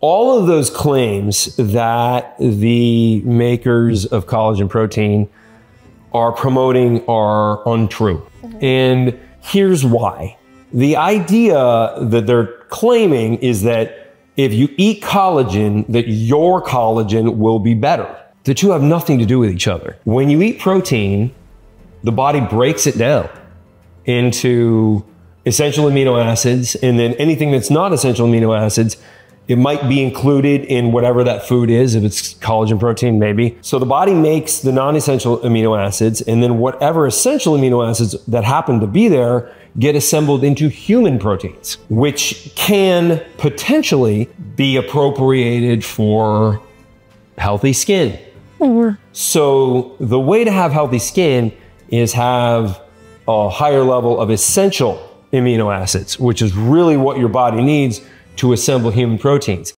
all of those claims that the makers of collagen protein are promoting are untrue. And here's why. The idea that they're claiming is that if you eat collagen, that your collagen will be better. The two have nothing to do with each other. When you eat protein, the body breaks it down into essential amino acids, and then anything that's not essential amino acids it might be included in whatever that food is, if it's collagen protein, maybe. So the body makes the non essential amino acids, and then whatever essential amino acids that happen to be there get assembled into human proteins, which can potentially be appropriated for healthy skin. Or so the way to have healthy skin is have a higher level of essential amino acids, which is really what your body needs to assemble human proteins.